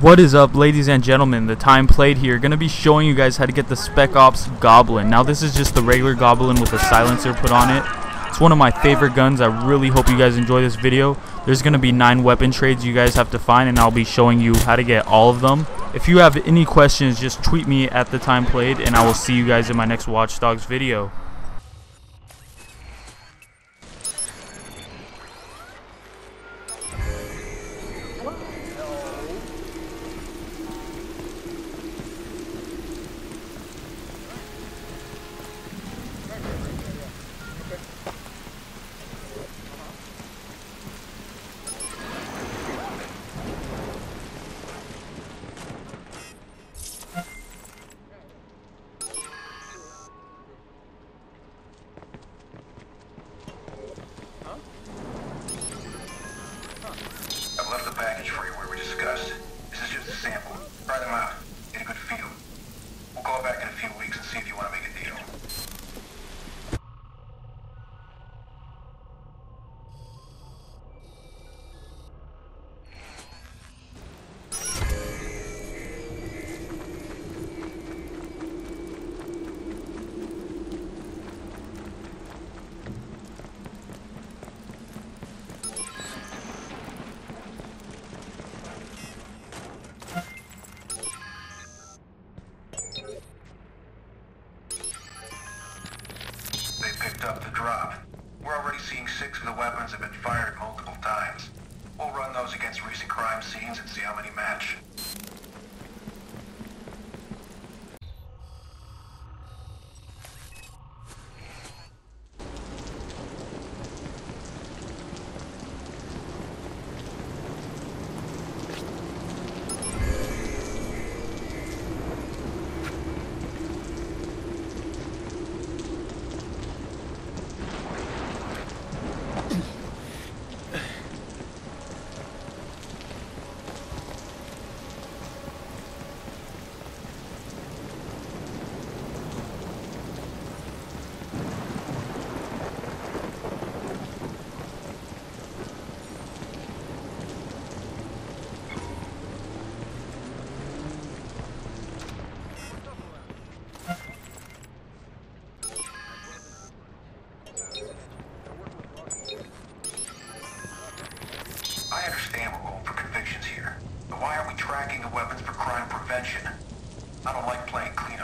What is up ladies and gentlemen, the time played here, gonna be showing you guys how to get the Spec Ops Goblin. Now this is just the regular Goblin with a silencer put on it. It's one of my favorite guns, I really hope you guys enjoy this video. There's gonna be 9 weapon trades you guys have to find and I'll be showing you how to get all of them. If you have any questions, just tweet me at the time played and I will see you guys in my next Watch Dogs video. Left the package for you where we discussed. This is just a sample. Try them out. Get a good feel. We'll call back in a few weeks and see if you want to make a deal. Drop. We're already seeing six of the weapons have been fired multiple times. We'll run those against recent crime scenes and see how many match. Like playing cleanup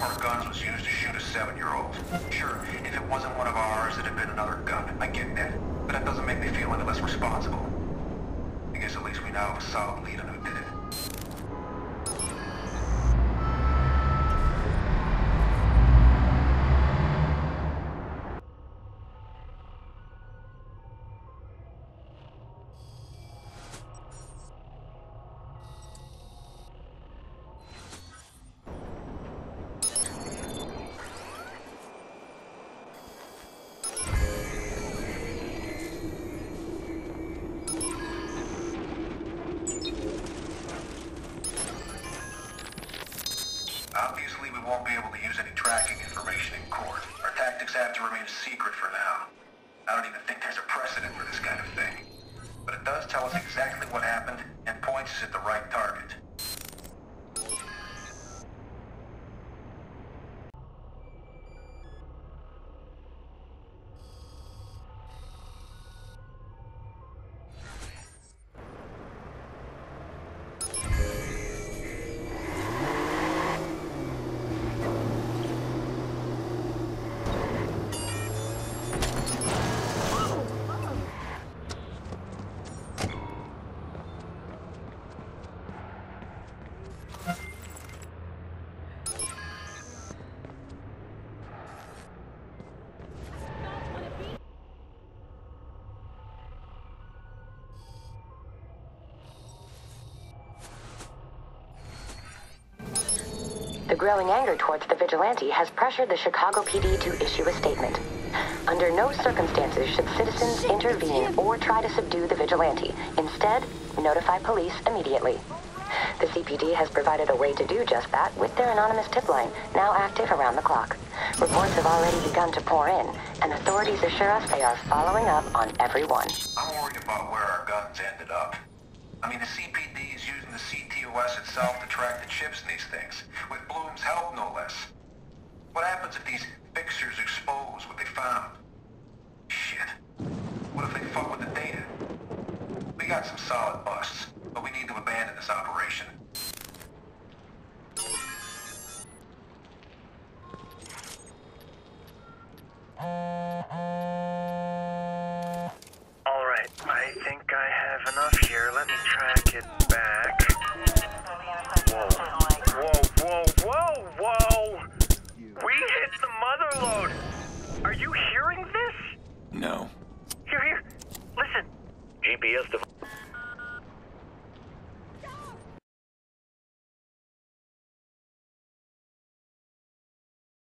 One of our guns was used to shoot a seven-year-old. Sure, if it wasn't one of ours, it'd have been another gun. I get that. But that doesn't make me feel any less responsible. I guess at least we now have a solid lead on who did it. Won't be able to use any tracking information in court. Our tactics have to remain a secret for now. I don't even think there's a precedent for this kind of thing. But it does tell us exactly what happened and points us at the right target. The growing anger towards the vigilante has pressured the Chicago PD to issue a statement. Under no circumstances should citizens intervene or try to subdue the vigilante. Instead, notify police immediately. The CPD has provided a way to do just that with their anonymous tip line, now active around the clock. Reports have already begun to pour in, and authorities assure us they are following up on every one. I'm worried about where our guns ended up. I mean, the CPD is using the CTOS itself to track the chips in these things, with Blume's help, no less. What happens if these fixers expose what they found? Shit. What if they fuck with the data? We got some solid busts, but we need to abandon this operation. Alright, I think I have enough here. Let me it back. Whoa. Whoa, whoa, whoa, whoa! We hit the mother lode!